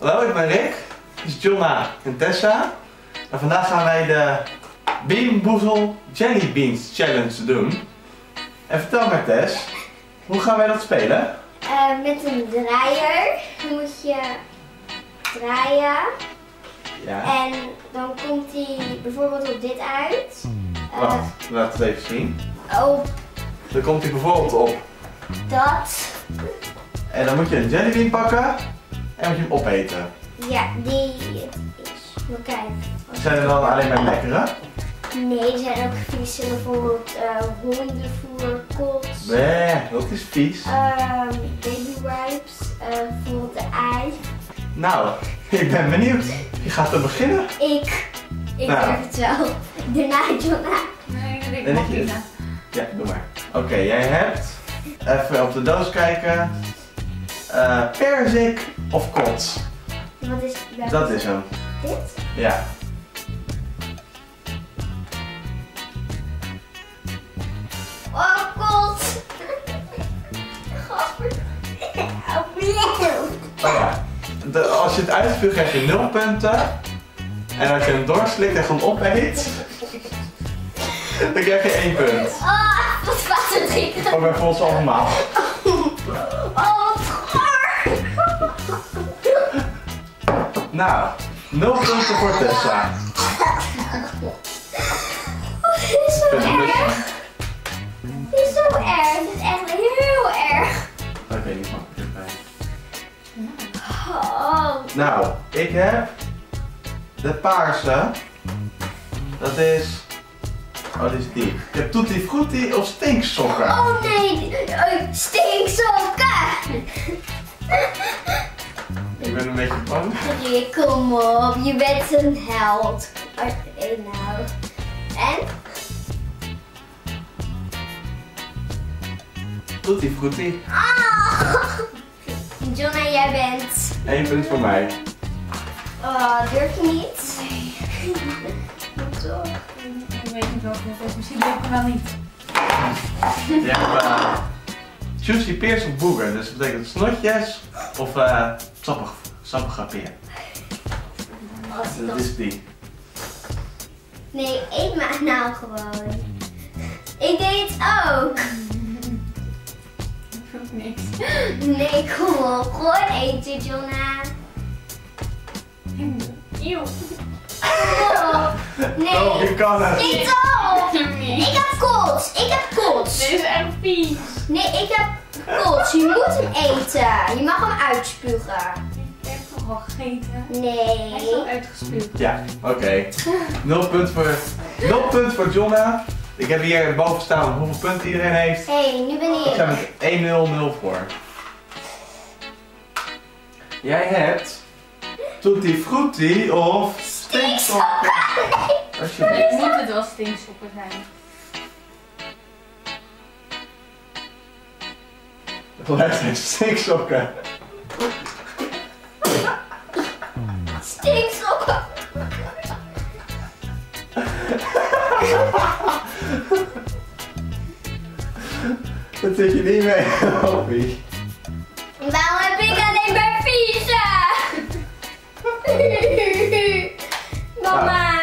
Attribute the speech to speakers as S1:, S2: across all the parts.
S1: Hallo, ik ben Rick. Dit is Jonna en Tessa. En vandaag gaan wij de Bean Boozle Jelly Beans Challenge doen. En vertel maar Tess, hoe gaan wij dat spelen?
S2: Eh, met een draaier moet je draaien
S1: Ja.
S2: en dan komt hij bijvoorbeeld op dit uit. Eh,
S1: Wacht, laat het even zien.
S2: op
S1: Dan komt hij bijvoorbeeld op.
S2: dat.
S1: En dan moet je een jellybean pakken en moet je hem opeten.
S2: Ja, die is. Maar kijk.
S1: Zijn er dan alleen maar lekkere?
S2: Nee, er zijn ook vieze, bijvoorbeeld eh, hondenvoer, kots,
S1: Nee, dat is vies.
S2: ehm, baby wipes, eh, bijvoorbeeld de ei.
S1: Nou, ik ben benieuwd. Wie gaat er beginnen?
S2: Ik, ik
S1: Nou.
S2: durf het wel. Daarna Jonna.
S3: Nee, ik mag niet.
S1: Ja, doe maar. Oké, jij hebt, even op de doos kijken, eh perzik of kots.
S2: Wat is
S1: Dat is hem.
S2: dit?
S1: Ja.
S2: Oh, kot! Gadver- Oh.
S1: Oh ja. De- als je het uitspuugt krijg je 0 punten. En als je hem doorslikt en gewoon opeet, dan krijg je 1 punt.
S2: Oh, wat water drinken.
S1: Ook bij ons allemaal. Nou, 0 punten voor Tessa.
S2: Dit is zo erg. Dit is zo erg. Dit is echt heel erg.
S1: Oké, niet makkelijk erbij.
S2: Oh,
S1: Nou, ik heb de paarse. Dat is. Oh, dit is die. Ik heb Tutti Frutti of stinksokken.
S2: oh nee. Oh, stinksokken.
S1: Ik ben een beetje bang.
S2: Rick, kom op. Je bent een held. Oké, nou. En?
S1: Tutti Frutti.
S2: Ah! Jonna, jij bent.
S1: 1 punt voor mij.
S2: Oh, durf je niet? Toch?
S3: Ik weet niet welke het is. Misschien denk ik wel niet.
S1: Je hebt eh juicy peers of booger. Dus dat betekent snotjes of eh sappig, peer.
S2: Als ik
S1: Dat is die.
S2: Nee, eet maar nou gewoon. Ik deed het ook.
S3: Ook niks.
S2: Nee, kom op. Gewoon eten, Jonna.
S3: Eeuw.
S2: Op.
S1: Oh,
S2: Nee.
S1: je kan het.
S2: Niet op. Ik heb kots. Ik heb kots.
S3: Dit is echt vies.
S2: Nee, ik heb kots. Je moet hem eten. Je mag hem uitspugen.
S3: Al gegeten. Hij is al
S2: Nee.
S3: uitgespuugd.
S1: Ja, oké. 0 punt voor, 0 punt voor Jonna. Ik heb hier boven staan hoeveel punten iedereen heeft.
S2: Hé, hey, nu ben
S1: Ik
S2: ik.
S1: sta met 1-0-0 voor. Jij hebt Tutti Frutti of stinksokken. Alsjeblieft.
S3: Moet het wel stinksoppen zijn?
S1: Zijn stinksokken.
S2: Stinksokken.
S1: Zit je niet mee, Hoppie.
S2: Waarom heb ik alleen maar vieze? Mama,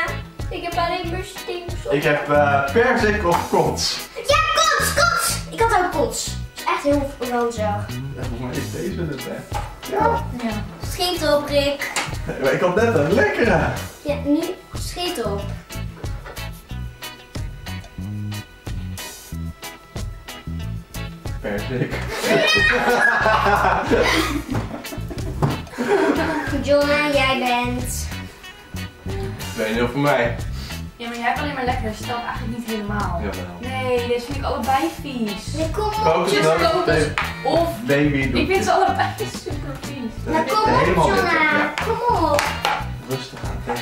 S2: ik heb alleen maar stinksokken.
S1: Ik heb eh perzik of kots.
S2: Ja, kots, kots. Ik had ook kots. Het is echt heel ranzig.
S1: Ja, Volgens mij is deze het, hè? Ja.
S3: Ja.
S2: Schiet op, Rick.
S1: Maar ik had net een lekkere.
S2: Ja, nu schiet op.
S1: Perzik.
S2: Jonna, jij bent.
S1: 2-0 voor mij.
S3: Ja, maar jij hebt alleen maar lekker. Dat stelt eigenlijk niet helemaal.
S1: Jawel.
S3: Nee, dit vind ik allebei vies.
S2: Nee, kom op.
S3: Kokos of...
S1: baby
S3: Ik vind ze allebei super vies.
S1: Dat
S2: Nou, kom op,
S1: ja.
S2: Kom op.
S1: Rustig aan, Tess.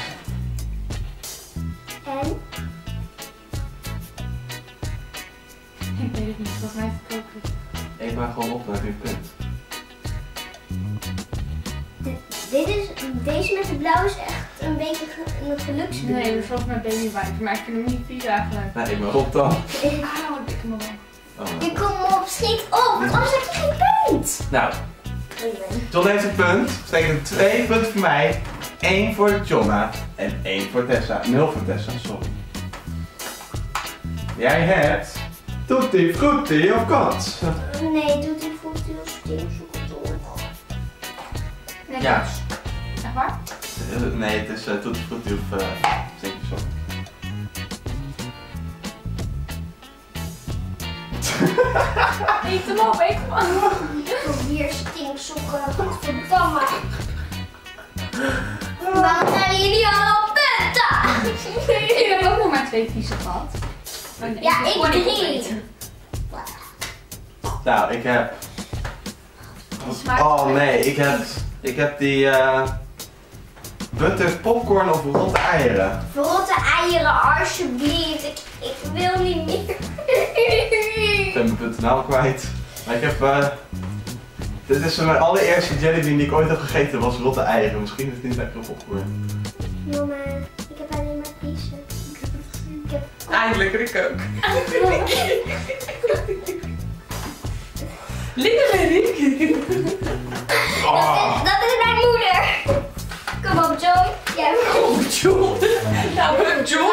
S2: En?
S3: Weet het niet. Volgens mij is het kokos.
S1: Eet maar gewoon op, dan heb je een punt.
S2: Dit is, deze met de blauw is echt een beetje ge- een geluksduur.
S3: Nee, dat is volgens mij baby wine. Maar ik vind hem niet vies eigenlijk.
S1: Nee, maar op dan.
S3: Auw, ik dik hem al.
S1: Oh,
S2: Je kom op, schiet op, want anders heb je geen punt.
S1: Nou, John heeft een punt. Dat betekent twee punten voor mij. één voor Jonna en één voor Tessa. Nul voor Tessa, sorry. Jij hebt Tutti Frutti of kat?
S2: Nee, doet die voet heel stil zoeken toch?
S3: Nee,
S1: Ja.
S3: Echt waar?
S1: Eh, Nee, het is uh, Tutti Frutti of uh.
S3: Eet hem op, eet hem op.
S2: Probeer stinksokken, godverdamme. Waarom zijn jullie allemaal punten?
S3: Ik heb ook nog maar twee kiezen gehad.
S2: Ja, ik
S3: niet
S2: drie.
S1: Nou, ik heb... Oh nee, ik heb, ik heb die eh butter popcorn of rotte eieren.
S2: Verrotte eieren, alsjeblieft. Ik, ik wil niet meer.
S1: Ik ben mijn punten nou kwijt. Maar ik heb... eh dit is mijn allereerste jellybean die ik ooit heb gegeten, was rotte eieren. Misschien is het niet lekker popcorn.
S2: Mama, heb het gezien. Ik heb...
S4: Eindelijk, ik ook.
S1: Oh,
S2: Dat is mijn moeder. Kom op, Joy. Jij
S4: Oh, John. Nou, John.
S2: John.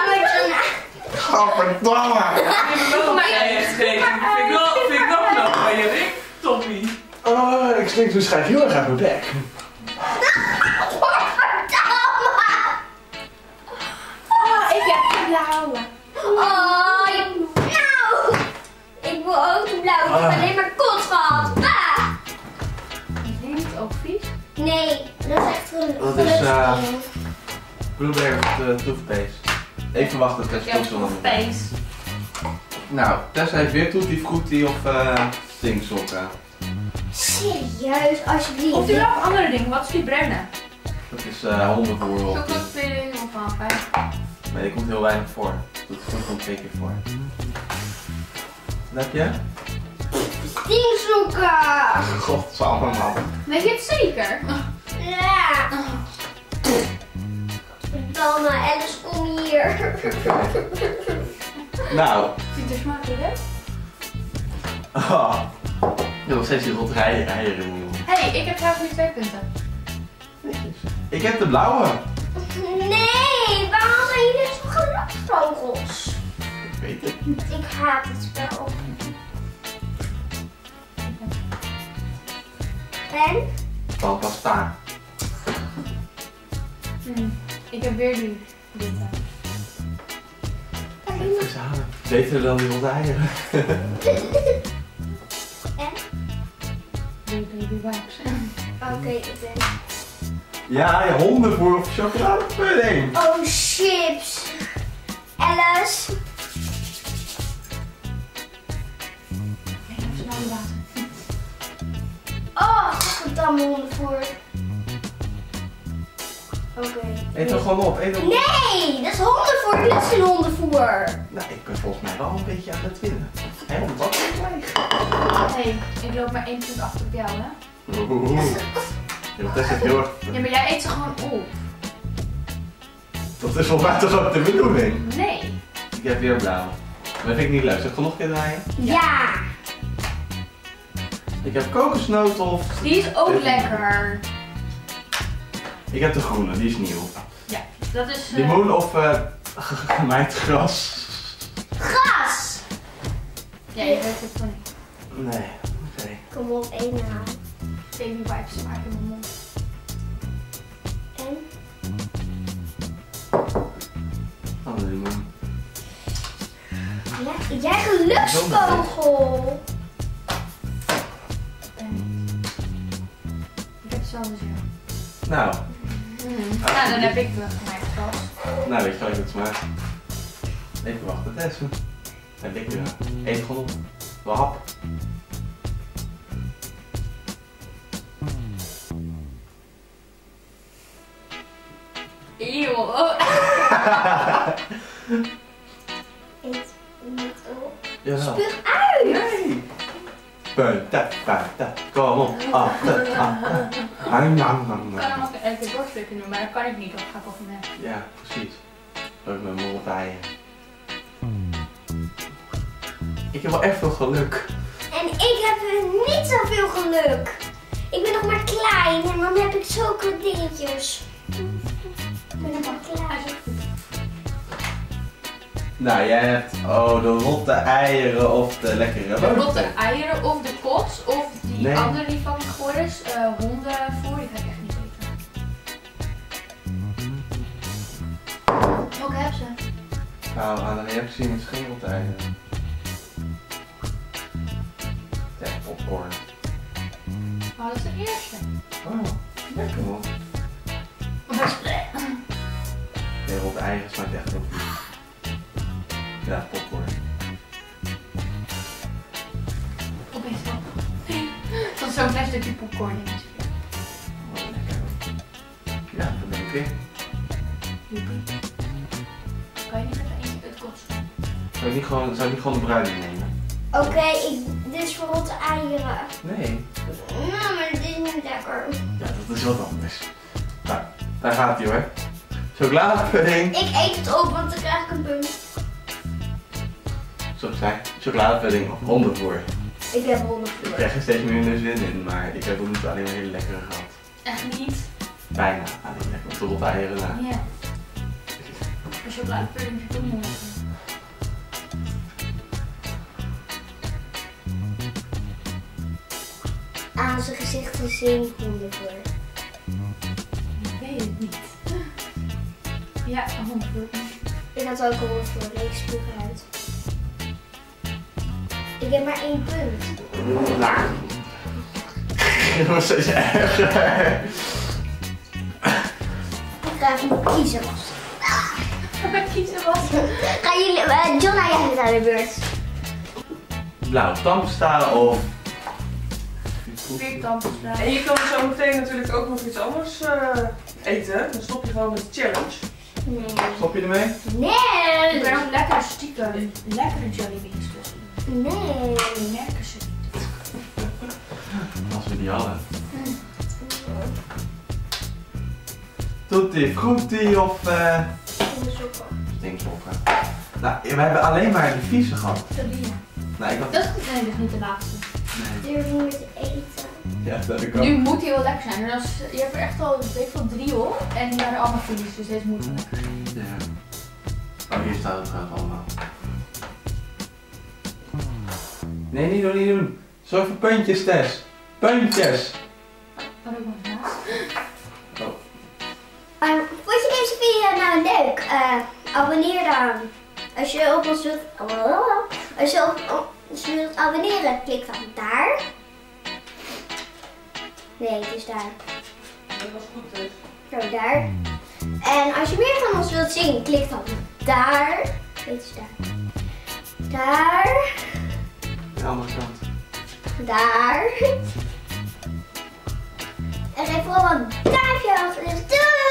S1: godverdamme!
S4: Ik heb wel een eigen gegeven. Vind ik wel, vind ik wel knap van je, Rick. Toppie.
S1: Oh, ik dus schrijf heel erg uit mijn bek.
S3: Blauwe.
S2: Ik heb
S1: Ah.
S2: alleen maar kot gehad. Ah.
S3: Ik denk niet ook vies.
S2: Nee, dat is echt geluk.
S1: Dat is, eh,
S2: geluksding.
S1: Blueberry of de toothpaste. Even wachten, Tess komt zo nog. Nou, Tess heeft weer Tutti Frutti of eh stinksokken.
S2: Serieus, alsjeblieft.
S3: Of die nog andere dingen. Wat is die bruine?
S1: Dat is eh hondenvoer of
S3: Chocoladepudding of halfijn.
S1: Nee, er komt heel weinig voor. Dat komt gewoon twee keer voor. Wat heb je?
S2: Stinkzoeken.
S1: God, allemaal.
S3: Weet je het zeker?
S2: Ja. Verdamme, Alice, kom hier.
S1: Nou,
S3: Ziet er smakelijk uit.
S1: oh. Hebt nog steeds die mond.
S3: Hé, hey, ik heb trouwens nu twee punten.
S1: Netjes. Ik heb de blauwe.
S2: Nee, waarom zijn jullie zo geluksvogels?
S1: Ik weet het niet.
S2: Ik haat het spel. En?
S1: Van pasta.
S3: Hm. Ik heb weer die.
S1: Verzamelen. Beter dan die eieren.
S2: En? Oké, ik ben.
S1: Ja, je hondenvoer of chocoladepudding.
S2: Oh, chips. Alice. Verdamme hondenvoer. Oké.
S1: Eet er gewoon op. Eet op.
S2: Nee, dat is hondenvoer. Dit is geen hondenvoer.
S1: Nou, ik ben volgens mij wel een beetje aan het winnen. Hé, wat wat is leeg?
S3: Hé, hey, ik loop maar één punt achter op jou, hè?
S1: Oeh. Ja, dat is het heel erg.
S3: Ja, maar jij eet ze gewoon op.
S1: Dat is volgens mij toch ook de bedoeling.
S3: Nee.
S1: Ik heb weer blauw. Maar dat vind ik niet leuk. Zal ik een keer draaien?
S2: Ja.
S1: Ik heb kokosnoot of...
S3: Die is ook lekker.
S1: Ik heb de groene, die is nieuw.
S3: Ja, dat is... eh,
S1: Limoen of uh, gemaaid gras?
S2: Gras.
S3: Ja, je weet het van niet.
S1: Nee, oké.
S2: Kom op, één naam.
S3: Baby wipes smaak in mijn mond.
S2: En?
S1: Oh, de limoen.
S2: Ja, jij geluksvogel.
S3: Ik heb hetzelfde als jou.
S1: Nou,
S3: Nou, dan heb ik de gemaakt gras.
S1: nou weet je gelijk het smaakt. Even wachten, testen. En lekker. Eet gewoon op. Wel hap.
S3: Eeuw. Oh.
S2: Eet niet op.
S1: Jawel.
S2: Spuug uit.
S1: Nee! Punt, punt, kom op. Nam, nam, nam,
S3: Ik kan hem ook elke borststukken doen, maar dat kan ik niet. Dat ga ik over net.
S1: Ja, precies. Ook met mijn eieren. Ik heb wel echt veel geluk.
S2: En ik heb niet zoveel geluk. Ik ben nog maar klein en dan heb ik zulke dingetjes. Ik ben nog maar klein.
S1: Nou, jij hebt oh, de rotte eieren of de lekkere
S3: De rotte eieren of de kots of die
S1: Nee.
S3: andere die van me geworden is. eh hondenvoer, die ga ik echt niet eten. Welke heb ze?
S1: Nou, aan de reactie is geen rotte eieren. Ja, popcorn.
S3: Oh, dat is de eerste.
S1: Oh, lekker man. Nee, rotte eieren smaakt echt heel goed. Ja, popcorn.
S3: Opeens wel. Dat is zo'n klein stukje popcorn in.
S1: Oh, lekker. Ja, dat ben ik weer.
S3: Kan je niet even eentje uitkotsen?
S1: Zou je niet gewoon, zou je niet gewoon de bruine nemen?
S2: Oké, ik dit is voor rotte eieren.
S1: Nee.
S2: Nou, maar dit is niet lekker.
S1: Ja, dat is wat anders. Nou, daar gaat hij hoor. Chocoladepudding.
S2: Ik eet het op, want dan krijg ik een punt.
S1: Ik of hondenvoer.
S2: Ik heb
S1: Ik
S2: hondenvoer.
S1: krijg er steeds minder zin in, maar ik heb tot nu toe alleen maar hele lekkere gehad.
S3: Echt niet.
S1: Bijna alleen lekker, de rotte eieren na.
S3: Ja. De chocoladepudding is ook.
S2: Aan zijn gezicht te zien hondenvoer.
S3: Ik weet het niet. Ja, hondenvoer.
S2: Ik had ook een hondenvoer. Ik spuug eruit. Ik heb maar één punt.
S1: Nou. Dat was steeds erger.
S2: Ik ga even kiezen.
S3: Wat kiezen was?
S2: Gaan jullie, Jonna, jij bent aan de beurt.
S1: Blauw tandpasta of...
S3: Viertandpasta.
S4: En je kan zo meteen natuurlijk ook nog iets anders eh, eten. Dan stop je gewoon met de challenge.
S2: Nee.
S1: Stop je ermee?
S3: Ik
S2: Nee.
S3: ben ook lekkere stiekem. Lekkere jellybeans tussen.
S2: Nee.
S3: Die merken ze niet.
S1: Als we die hadden. Tutti frutti of... eh stinkpokken. Nou, we hebben alleen maar de vieze gehad.
S3: Sabine.
S1: Nou, ik had...
S3: Dat is nee, niet de laatste.
S1: Nee.
S2: Durf niet meer te eten.
S1: Ja, dat ik ook.
S3: Nu moet hij wel lekker zijn. Als, je hebt er echt al, weet veel, drie op. En die waren allemaal verlies, dus deze moet wel lekker zijn.
S1: Ja. Oh, hier staat het trouwens allemaal. Nee, niet doen, niet doen. Zorg voor puntjes, Tess. Puntjes.
S3: Wat ook nog naast.
S2: Maar vond je deze video nou leuk? Eh, abonneer dan. Als je op ons wilt, als je op ons wilt abonneren, klik dan daar. Nee, het is daar.
S4: Dat was goed dus.
S2: Zo, daar. En als je meer van ons wilt zien, klik dan daar. Dit is daar. Daar. Daar. En geef vooral een duimpje. En doei!